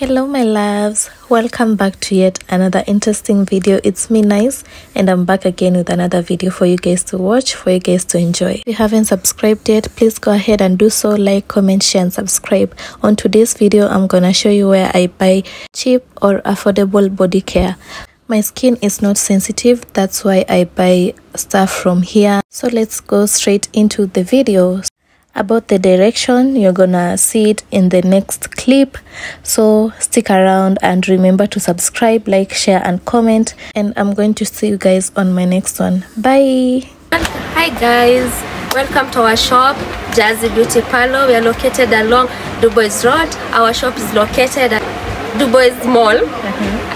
hello my loves. Welcome back to yet another interesting video. It's me nice and i'm back again with another video for you guys to watch for you guys to enjoy. If you haven't subscribed yet please go ahead and do so. Like comment share and subscribe. On today's video i'm gonna show you where i buy cheap or affordable body care. My skin is not sensitive. That's why i buy stuff from here. So let's go straight into the video about the direction you're gonna see it in the next clip so stick around and remember to subscribe like share and comment and i'm going to see you guys on my next one bye Hi guys, welcome to our shop, Jazi Beauty Parlor. We are located along Dubois Road. Our shop is located at Dubois Mall.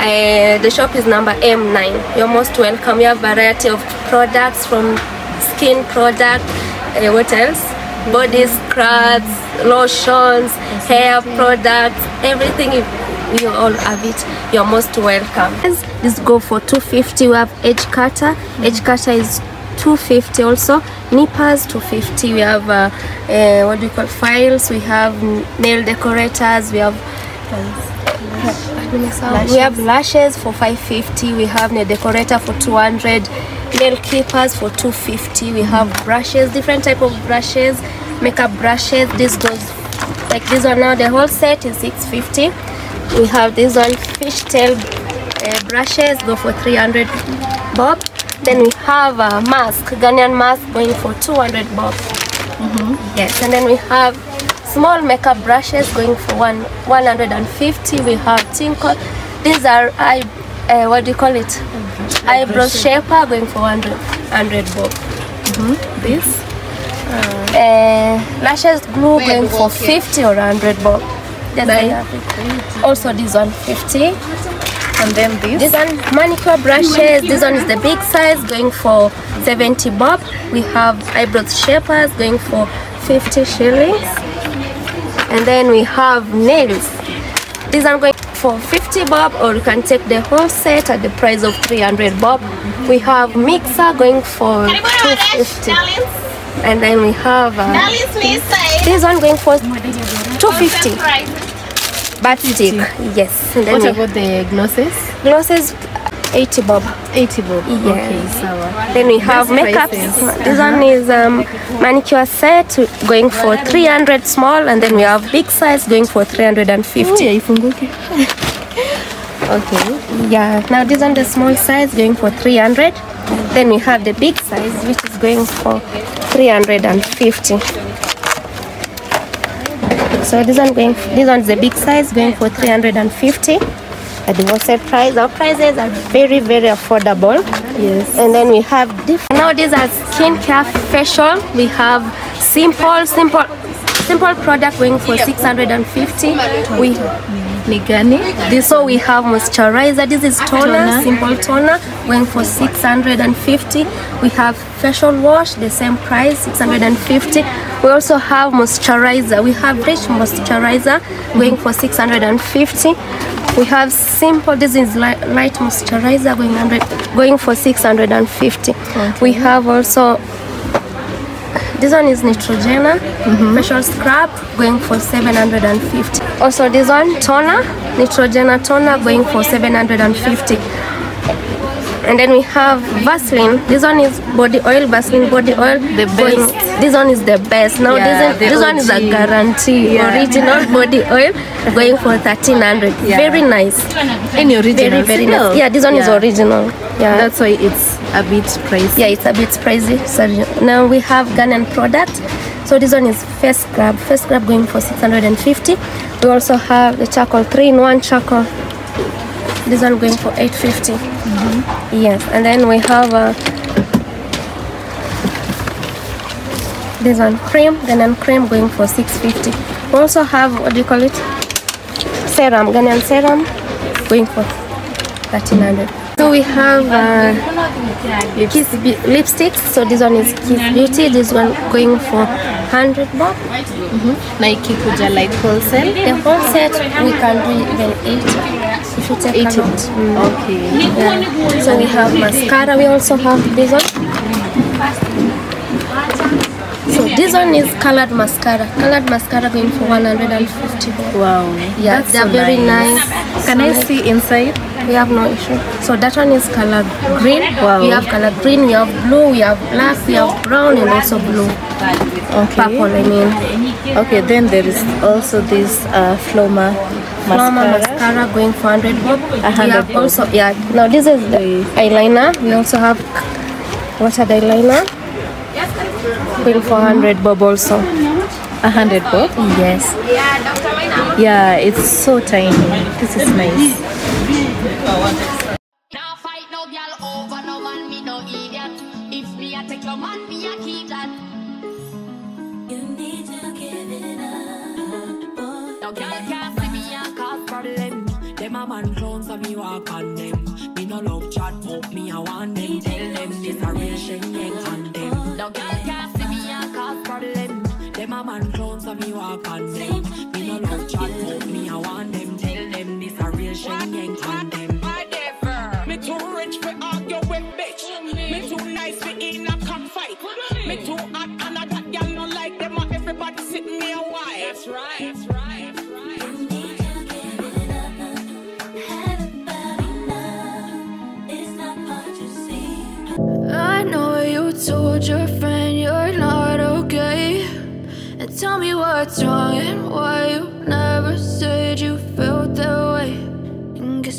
Uh, the shop is number M9. You're most welcome. We have variety of products from skin product, uh, what else? Body scrubs, lotions, hair products, everything. You, you all have it. You're most welcome. This go for 250. We have edge cutter. Edge cutter is 250 also nippers 250 we have uh, uh, what do you call files we have nail decorators we have we have lashes for 550 we have nail decorator for 200 nail clippers for 250 we have brushes different type of brushes makeup brushes. This goes like this one now the whole set is 650 we have this one fishtail uh, brushes go for 300 bob. Then we have a mask Ghanaian mask going for 200 bob. Yes and then we have small makeup brushes going for one 150 we have tinkle. These are eye uh, what do you call it? Eyebrow shaper going for 100 100 bob. This? Uh, lashes glue going for 50 or 100 bob. Just like also this one 50 and then this? This one manicure brushes. This one is the big size going for 70 bob. We have eyebrow shapers going for 50 shillings. And then we have nails. These are going for 50 bob or you can take the whole set at the price of 300 bob. We have mixer going for 250 and then we have uh, this one going for 250 bat stick yes. And then what about the glosses? Glosses 80 bob. 80 bob Yeah. okay sawa then we have Best makeup. Prices. this one is um, manicure set going for 300 small and then we have big size going for 350 haifunguki okay. Yeah. Now this one the small size going for 300 then we have the big size which is going for 350 so this one going this one's the big size going for 350 at the wholesale price. Our prices are very very affordable. Yes. And then we have different now these are skincare facial we have simple simple simple product going for 650 we ni gani this so we have moisturizer. This is toner, simple toner going for 650 we have facial wash the same price 650 we also have moisturizer. We have rich moisturizer going for 650 we have simple this is light, light moisturizer going 100 going for 650 we have also this one is Neutrogena facial scrub going for 750. Also this one toner, Neutrogena toner going for 750. And then we have Vaseline. This one is body oil, Vaseline body oil. The going- best. this one is the best. Now Yeah, this, is, this one is a guarantee. Yeah. Original body oil going for 1300. Yeah. Very nice. any original Very, very nice. Yeah, this one is original. Yeah. that's why it's a bit pricey yeah it's a bit pricey sorry now we have Ghanaian product. So this one is face scrub face scrub going for 650 we also have the charcoal 3 in 1 charcoal. This one going for 850 yes and then we have uh, this one cream Ghanaian cream going for 650 we also have what do you call it? Serum Ghanaian serum going for 1300 so we have uh, Kiss lipsticks. So this one is Kiss Beauty. This one going for 100 baht. na ikikuja like wholesale The whole set we can do even 80 if you take 80 a lot. Mm. okay Yeah. So we have mascara. We also have this one. So This one is colored mascara. Colored mascara going for 150 bob. Wow. Yeah, they're so very nice. Can I see inside? We have no issue. So that one is colored green. Wow. We have colored green, we have blue, we have black, we have brown, and also blue. Okay. Purple, I mean. Okay, then there is also this uh, Flormar mascara. mascara going for 100 bob. We have bob. also, yeah. Now this is the eyeliner. We also have water eyeliner. Going for 100 bob also. A hundred bob. Yes. Yeah, it's so tiny. This is nice. Now fight no girl over no man, me no idiot. If me a take your man, me a keep that. You need to give it up, boy. No girl can't see me a cause problem. Them a man clowns and me walk on them. Me no love chat, but me a want them. Tell them this a real sheng yang on them. No girl can't see me a cause problem. Them a man clowns and me walk on them. Me no love chat, but me a want them. Tell them this a real sheng yang on them. Whatever. Me too rich for argue with bitch. Me too nice for in a cockfight. Me too hot and I got y'all no like them. Everybody sitting me a wife. That's right. That's right. That's right. You need to give it up. Had about enough. It's not hard to see. I know you told your friend you're not okay. And tell me what's wrong and why you never said you felt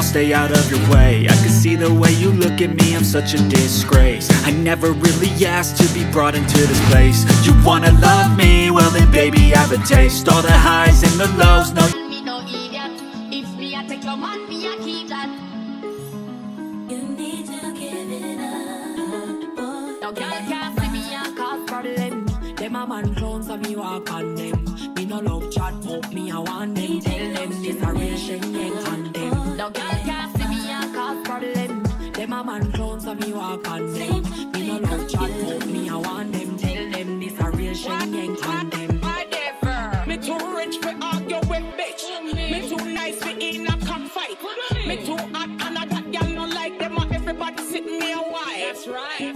I'll stay out of your way I can see the way you look at me, I'm such a disgrace I never really asked to be brought into this place You wanna love me? Well then baby I have a taste All the highs and the lows, no Me no idiot. If me a take your man, me a keep that. You need to give it up, boy. No girl can't see me a cause problem. Them a man clowns and me walk on them. Me no love chat, but me a want them. Tell them this a real sheng yang on them. No girl can't see me a cause problem. Them a man clowns and me walk on them. Me no love chat, but me a want them. Tell them this a real yang on them. Whatever. Me too rich for argue with bitch. Me too nice for in a cockfight. Me too hot and I got y'all no like them. and Everybody sitting me a wife. That's right.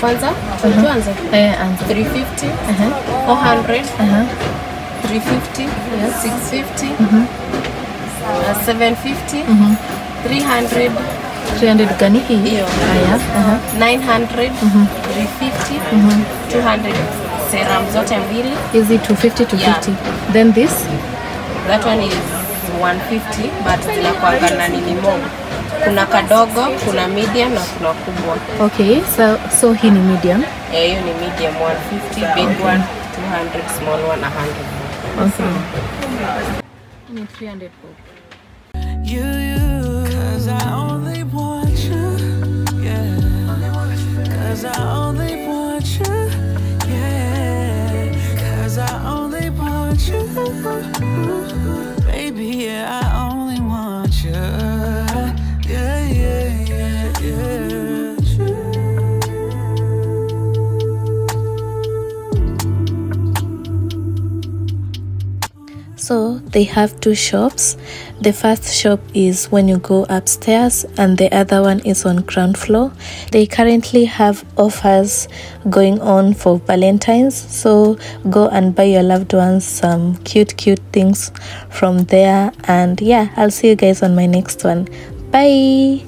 Kwanza? Tuanze. Eh, anza. 350 Aha, 400 aha. 350 yes. 650 uh, 750 300 300 gani hii? Hiyo. haya. Aha 900 350 200 serum zote mbili. Hizi 250 to Yeah. 50 then this? That one is 150 but zinakuwa na nini mob kuna kadogo kuna medium na kuna kubwa okay so so hii ni medium Eh, hiyo ni medium 150 big one 200 small one 100 okay ni 300 bob You, you, cause I only want you, yeah. Cause I only want you, yeah. Cause I only want you, baby, yeah. They have two shops. The first shop is when you go upstairs, and the other one is on ground floor. They currently have offers going on for Valentine's, so go and buy your loved ones some cute, cute things from there. And yeah, I'll see you guys on my next one. Bye.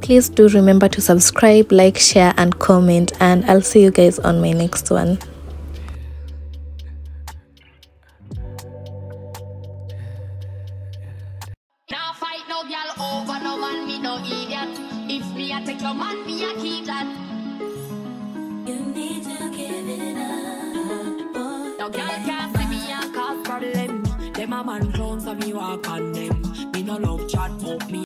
Please do remember to subscribe, like, share, and comment, and I'll see you guys on my next one. Over no man, me no idiot. If me a take your man, me a keep that. You need to give it up, boy. No girl can't see me a cause problem. Them a man clones and me walk on them. Me no love chat, but me